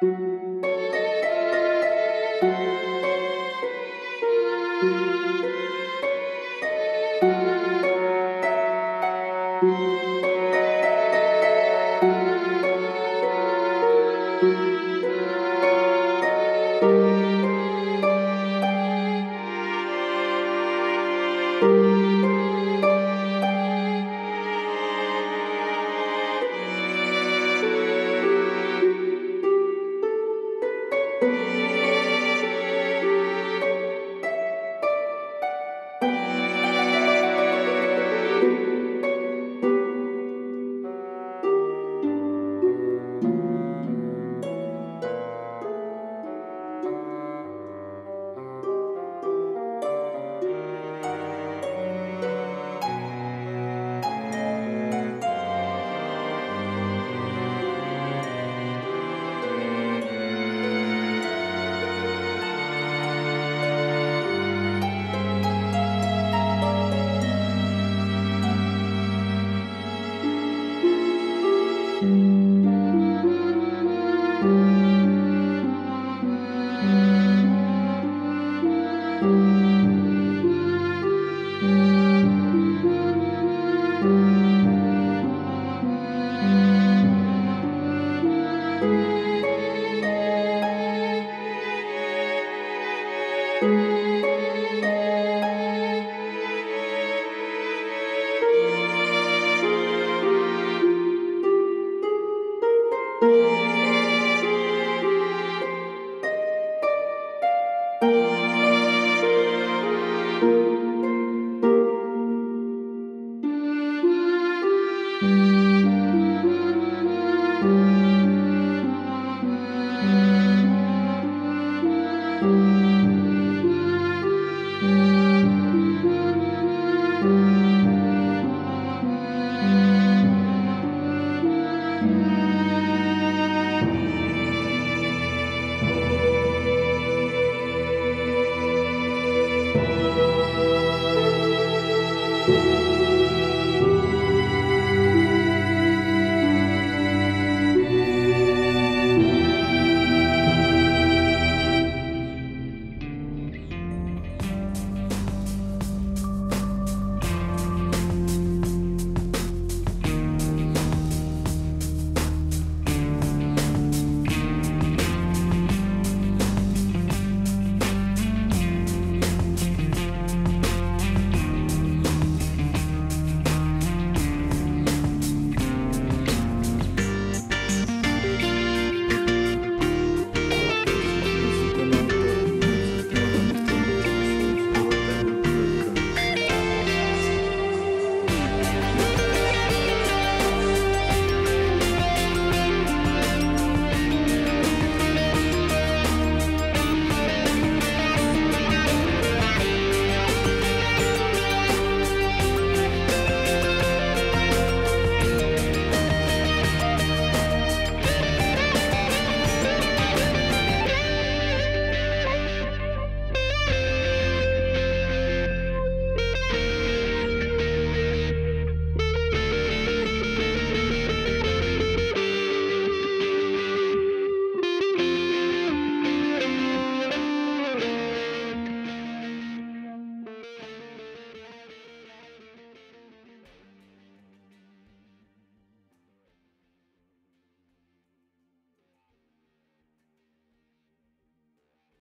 Música